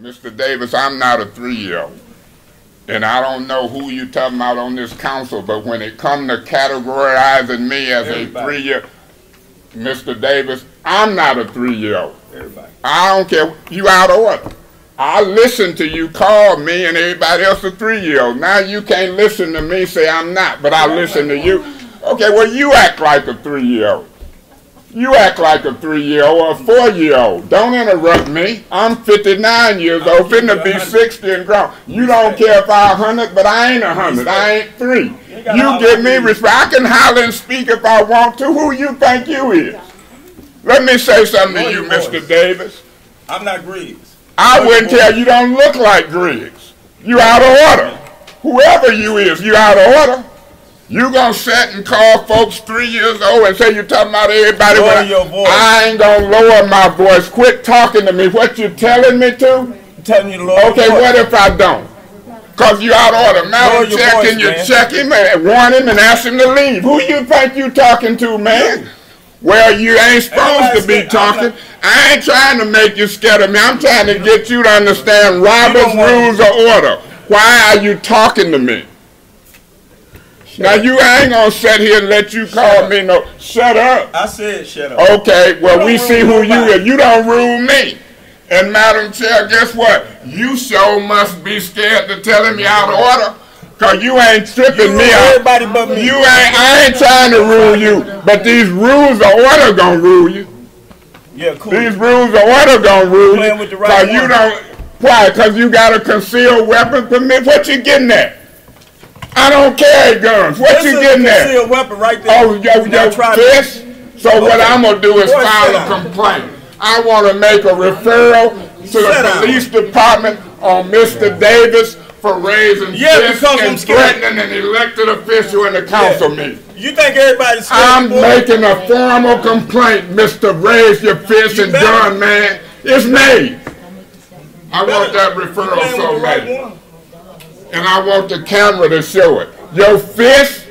Mr. Davis, I'm not a three-year-old. And I don't know who you're talking about on this council, but when it come to categorizing me as a three-year, Mr. Davis, I'm not a three-year-old. Everybody. I don't care, you out of order. I listen to you call me and everybody else a three-year-old. Now you can't listen to me say I'm not, but I listen to you. Okay, well, you act like a three-year-old. You act like a three-year-old or a four-year-old. Don't interrupt me. I'm 59 years old, finna be 60 and grown. You don't care if I'm 100, but I ain't 100. I ain't three. You give me respect. I can holler and speak if I want to. Who you think you is? Let me say something to you. Mr. Davis. I'm not Griggs. I wouldn't tell you don't look like Griggs. You out of order. Whoever you is, you out of order. You gonna sit and call folks three years old and say you're talking about everybody? Lower I- your voice. I ain't gonna lower my voice. Quit talking to me. What you telling me to? I'm telling you to lower Okay, your voice. what if I don't? Cause you out of order. Your Chair, voice, can you man. check him and warn him and ask him to leave? Who you think you talking to, man? Well, you ain't supposed to be Everybody's scared. I'm talking. I ain't trying to make you scared of me. I'm trying to get you to understand Robert's rules of order. Why are you talking to me? Now you ain't gonna sit here and let you call up. me no. Shut up. I said shut up. Okay, well, we see who you nobody. is. You don't rule me. And Madam Chair, guess what? You sure must be scared to tell him you out of order. Cause you ain't tripping rule me out. everybody but me. You ain't, I ain't trying to rule you, but these rules of order gonna rule you. Yeah, cool. These rules of order gonna rule you. Playing with the right Cause you don't, why? Cause you got a concealed weapon permit? What you getting at? I don't carry guns. What This you is a getting at? concealed weapon right there. Oh, yo, yo, try this? So what I'm gonna do is Boy, file a complaint. I wanna make a referral to the down. police department on Mr. Davis for raising Yeah, because I'm and threatening an elected official in the council meeting. You think everybody's scared? I'm making a formal complaint, Mr. Raise Your Fist You and better. Gun Man. It's me. I want that referral so right. And I want the camera to show it. Your fist,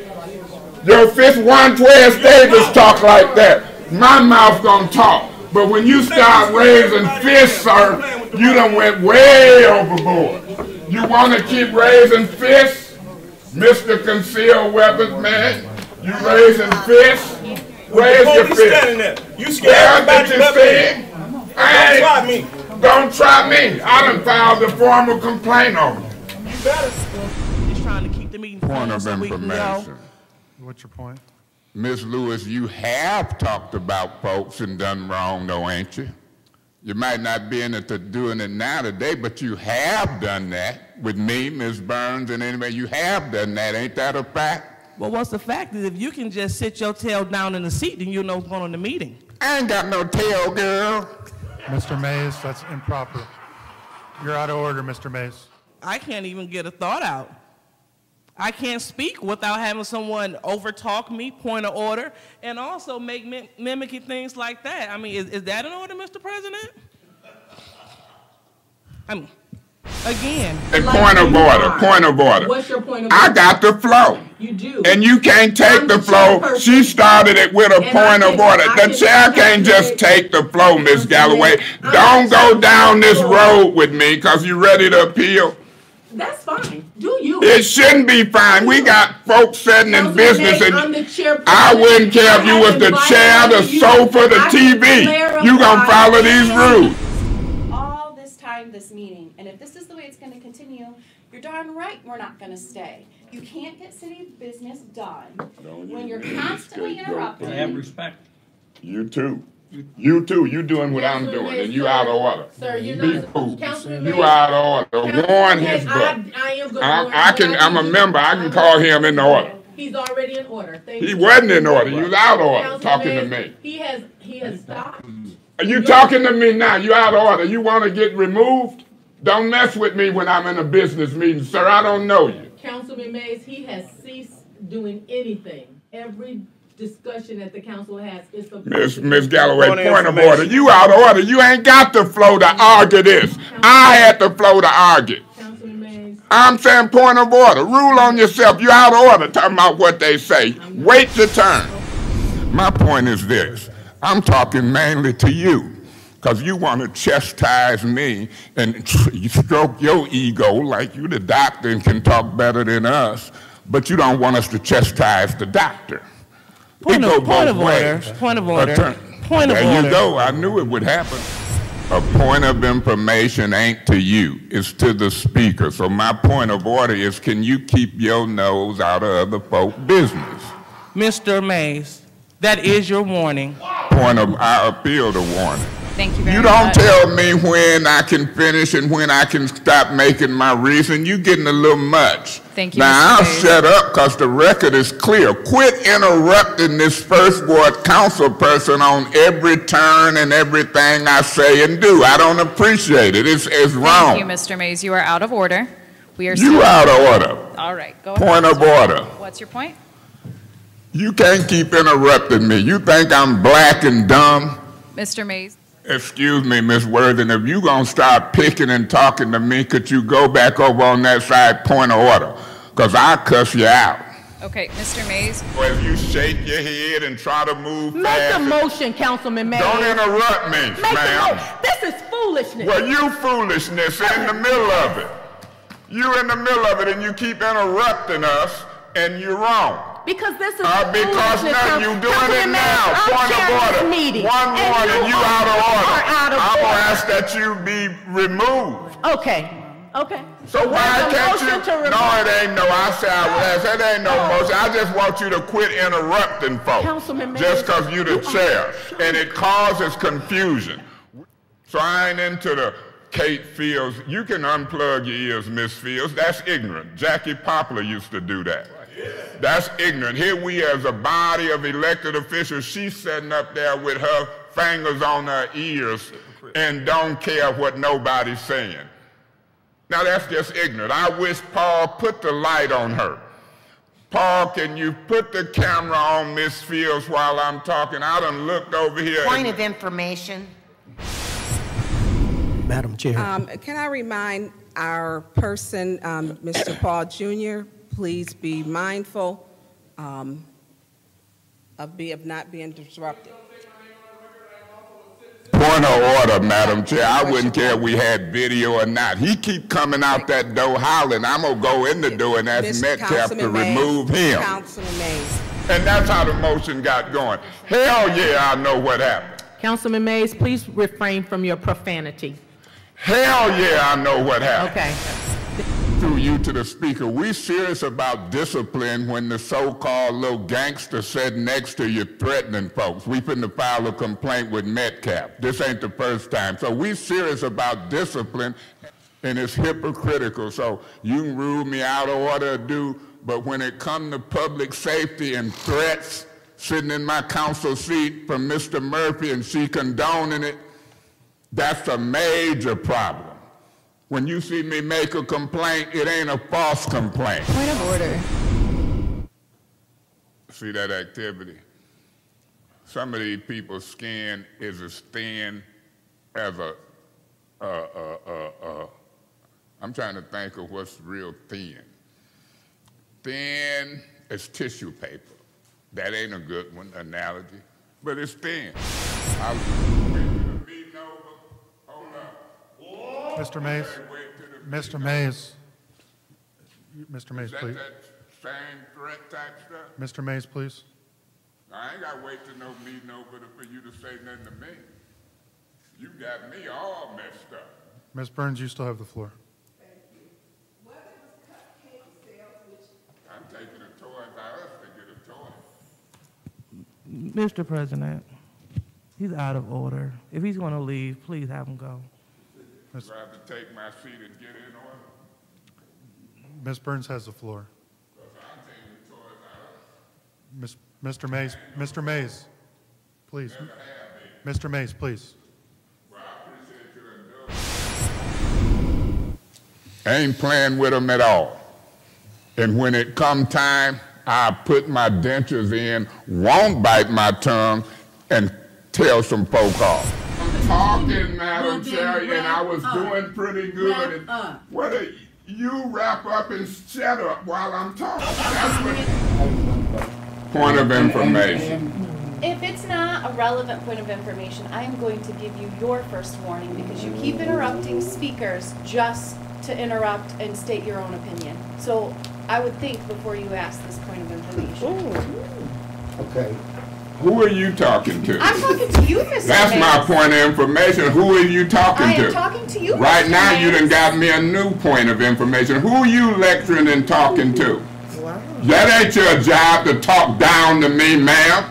your fist, Juan Twelve Davis talk like that. My mouth gonna talk. But when you start raising fists, sir, you done went way overboard. You wanna keep raising fists? Mr. Concealed Weapons Man? You raising fists? Raise your you fist. standing there, you scared what you saying? Don't try me. don't try me. I done filed a formal complaint on you. You better. Just trying to keep the meeting Point of so we can information. What's your point? Miss Lewis, you have talked about folks and done wrong, though, ain't you? You might not be in it to doing it now today, but you have done that with me, Miss Burns, and anybody. You have done that, ain't that a fact? Well, what's the fact is if you can just sit your tail down in the seat, then you'll know what's going on in the meeting. I ain't got no tail, girl. Mr. Mays, that's improper. You're out of order, Mr. Mays. I can't even get a thought out. I can't speak without having someone overtalk me, point of order, and also make mim- mimicking things like that. I mean, is, is that an order, Mr. President? I mean, again, A point of order, point of order. What's your point of order? I got the flow. You do. And you can't take I'm the the flow. chairperson. She started it with a And I point of order. I The can- chair can't just take the flow, Miss Galloway. Don't go down this road with me because you're ready to appeal. That's fine. Do you? It shouldn't be fine. We got folks sitting in business and I'm the. I wouldn't care if you was the chair, the violated you. sofa, the TV. You gonna follow these rules. all this time, this meeting, and if this is the way it's gonna continue, you're darn right we're not gonna stay. You can't get city business done when you're constantly interrupted. Have respect. You too. You too. You doing what I'm doing and you out of order. Sir, you're Be not. cool. You out of order. Warn his butt. I, I. I, I can, I'm a member. I can call him in order. He's already in order. Thank He you. wasn't in order. You was out of order talking to me. He has, he has stopped. Are you talking to me now? You out of order. You want to get removed? Don't mess with me when I'm in a business meeting, sir. I don't know you. Councilman Mays, he has ceased doing anything. Every discussion that the council has is supposed Miss. Miss Galloway, Point of point of information. order. You out of order. You ain't got the flow to argue this. I had the flow to argue. Councilman I'm saying point of order. Rule on yourself. You're out of order talking about what they say. Wait your turn. My point is this. I'm talking mainly to you. because you want to chastise me and you stroke your ego like you the doctor and can talk better than us, but you don't want us to chastise the doctor. Point of- point of order. Point of order. Point of there order. you go. I knew it would happen. A point of information ain't to you, it's to the speaker. So my point of order is can you keep your nose out of other folk business? Mr. Mays, that is your warning. Point of, I appeal the warning. Thank you very You much. don't tell me when I can finish and when I can stop making my reason. You're getting a little much. Thank you, Now Mr. I'll shut up because the record is clear. Quit interrupting this first ward council person on every turn and everything I say and do. I don't appreciate it. It's, it's Thank you. Mr. Mays. You are out of order. We are You out of order. All right, go ahead. Point of order. What's your point? You can't keep interrupting me. You think I'm black and dumb? Mr. Mays, Excuse me, Miss Worthing, if you gonna start picking and talking to me, could you go back over on that side, point of order? Because I cuss you out. okay, Mr. Mays, Or if you shake your head and try to move Make fast. a motion, Councilman Mays. Don't interrupt me, Make a ma'am. motion. This is foolishness. Well, you foolishness in the middle of it. You in the middle of it and you keep interrupting us and you're wrong. Because this is Uh, because now Coun- you doing it now. Point of order. meeting, One warning, you are- out of order. out of I'm gonna ask that you be removed. Okay, okay. So why There's can't you? to No, it ain't no. I say I. It ain't no motion. I just want you to quit interrupting folks. Councilman Just because you the you chair, and it causes confusion. So I ain't into the Kate Fields. You can unplug your ears, Miss Fields. That's ignorant. Jackie Poplar used to do that. That's ignorant. Here we as a body of elected officials, she's sitting up there with her fingers on her ears and don't care what nobody's saying. Now that's just ignorant. I wish Paul put the light on her. Paul, can you put the camera on Miss Fields while I'm talking? I done looked over here. Point Point of information. Madam Chair. Um, Can I remind our person, um, Mr. Paul Jr., please be mindful um, of be, of not being disrupted. Point of order, Madam Chair. I wouldn't care if we had video or not. He keep coming out that door howling. I'm gonna go in the door and ask Mr. Metcalf to Councilman Mays, remove him. Councilman Mays. And that's how the motion got going. Hell yeah, I know what happened. Councilman Mays, please refrain from your profanity. Hell yeah, I know what happened. Okay. Through you to the speaker, we serious about discipline when the so-called little gangster sitting next to you threatening folks. We finna file a complaint with Metcalf. This ain't the first time. So we serious about discipline and it's hypocritical. So you can rule me out of order, do, but when it come to public safety and threats, sitting in my council seat from Mr. Murphy and she condoning it, that's a major problem. When you see me make a complaint, it ain't a false complaint. point of order. See that activity? Some of these people's skin is as thin as a, uh, uh, uh, uh, I'm trying to think of what's real thin. Thin as tissue paper. That ain't a good one, analogy, but it's thin. I was waiting to the meeting over. Hold up. Mr. Mays, Wait till the Mr. Mays, Mr. Mays, please. same threat type stuff? Mr. Mays, please. I ain't got to wait till no meeting over to- for you to say nothing to me. You got me all messed up. Ms. Burns, you still have the floor. I'm taking the Toys R Us to get a toy. Mr. President, he's out of order. If he's going to leave, please have him go. Do I have to take my seat and get in order? Ms. Burns has the floor. Because I'm taking the Toys R Us. Miss- Mr. Mays, Mr. Mays, please. Mr. Mays, please. I appreciate your indulgence. I ain't playing with them at all. And when it come time, I put my dentures in, won't bite my tongue, and tell some folk off. I'm talking, Madam Chair, and I was up. doing pretty good. Wrap and- up. What a, you wrap up and shut up while I'm talking. That's what. Point of information. If it's not a relevant point of information, I am going to give you your first warning because you keep interrupting speakers just to interrupt and state your own opinion. So I would think before you ask this point of information. Okay. Who are you talking to? I'm talking to you, Mr. That's my point of information. Who are you talking I to? am talking to you, Right Mr. now, you done got me a new point of information. Who are you lecturing and talking to? Wow. That ain't your job to talk down to me, ma'am.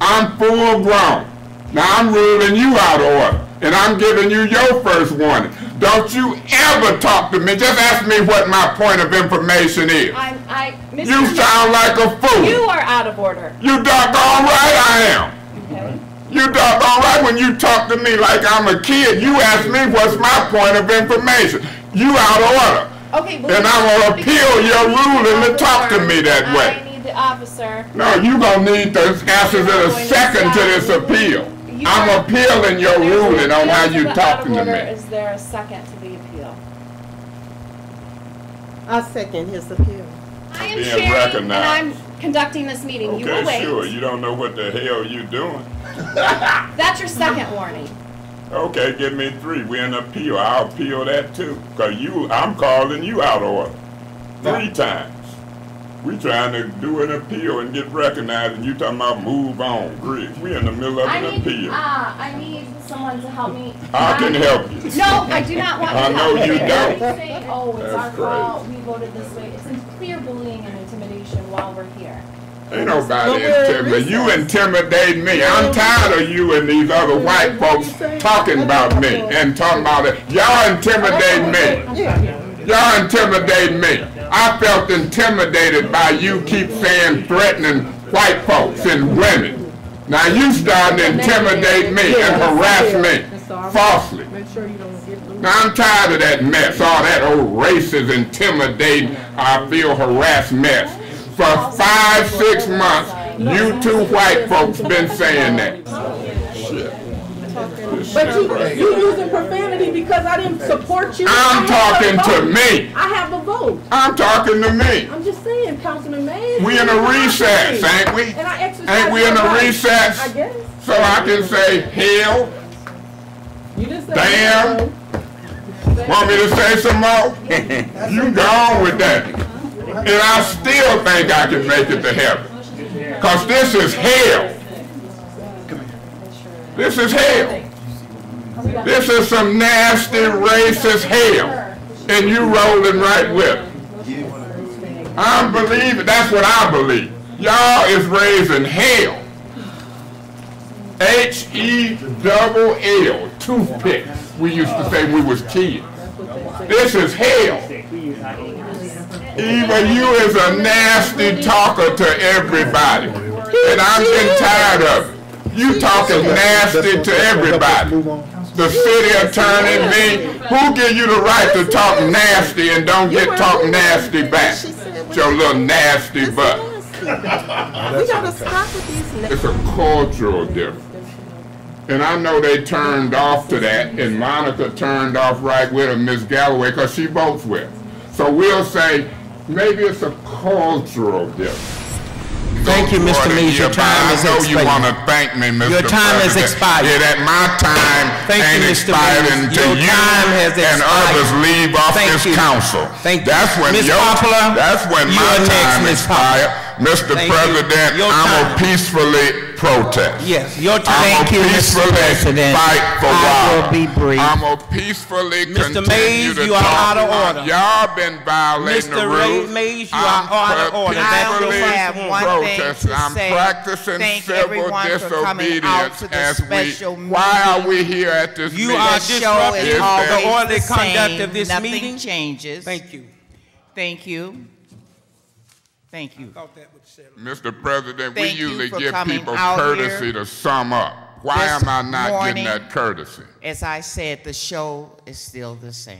I'm full grown. Now I'm ruling you out of order, and I'm giving you your first warning. Don't you ever talk to me. Just ask me what my point of information is. I'm, I, Mr. You Mays, sound like a fool. You are out of order, You doggone right I am. okay? You doggone right when you talk to me like I'm a kid. You ask me what's my point of information. You out of order. Okay, well. And I'm gonna appeal your I need the ruling to talk to me that I way. need the officer. No, you gonna need the answers in a second to this appeal. You I'm are- appealing your ruling on how you the out talking to me. Is there a second to the appeal? I second his appeal. I am Being chairing and. I'm conducting this meeting. You will wait. You don't know what the hell you're doing. That's your second warning. Okay, give me three. We're in appeal. I'll appeal that too. Cause you, I'm calling you out of order. Three times. We trying to do an appeal and get recognized and you talking about move on, Griggs. We in the middle of I an need, appeal. ah, I need someone to help me. I can help you. No, I do not want I know you don't. Say, oh, it's our That's fault, we voted this way. It's bullying and intimidation while we're here. Ain't nobody But intimidate. You recess. intimidate me. I'm tired of you and these other white folks talking about me and talking about it. Y'all intimidate me. Y'all intimidate me. I felt intimidated by you keep saying threatening white folks and women. Now you starting to intimidate me and harass me falsely. Make sure you don't get the. Now I'm tired of that mess, all that old racist, intimidating, I feel harassed mess. For five, six months, you two white folks been saying that. Shit. But you, you using profanity because I didn't support you. I'm talking to me. I have a vote. I'm talking to me. I'm just saying, Councilman Mays. We in a recess, ain't we? And I exercise Ain't we in a recess? I guess. So I can say hell, You say. Damn. Want me to say some more? You gone with that. And I still think I can make it to heaven. Cause this is hell. This is hell. This is some nasty racist hell. And you rolling right with it. I believe it. That's what I believe. Y'all is raising hell. H E double L, toothpick. We used to say we was kids. This is hell. Eva, you is a nasty talker to everybody. And I'm getting tired of it. You talking nasty to everybody. The city attorney, me, who give you the right to talk nasty and don't get talk nasty back? Your little nasty butt. We gotta stop with these. It's a cultural difference. And I know they turned off to that, and Monica turned off right with her, Miss Galloway, because she votes with. So we'll say, maybe it's a cultural difference. Thank you, Mr. Mays. Your time is I know you want to thank me, Mr. Your time has expired. Yeah, that my time Thank you, ain't Mr. expired Mays. until Your you time has and others leave off Thank this you. council. Thank you. That's when Ms. your, Poplar, that's when you my next, time. Poplar. expired. Mr. Thank. President, Your I'm gonna peacefully protest. Yes, your time. I'm Thank you, Mr. President. fight for I will be brief. I'm gonna peacefully Mr. Mays, you are out of order. Y'all been violating the rules. Ray Mays, you I'm are out of order. Peacefully first have one thing protesting. to I'm say. practicing Thank civil everyone for coming out disobedience as we. Why are we here at this You meeting? are disrupting is Is always there- the orderly conduct of this Nothing meeting. changes. Thank you. Thank you. Thank you. Mr. President, we Thank you usually give people courtesy here to sum up. Why this am I not morning. getting that courtesy? As I said, the show is still the same.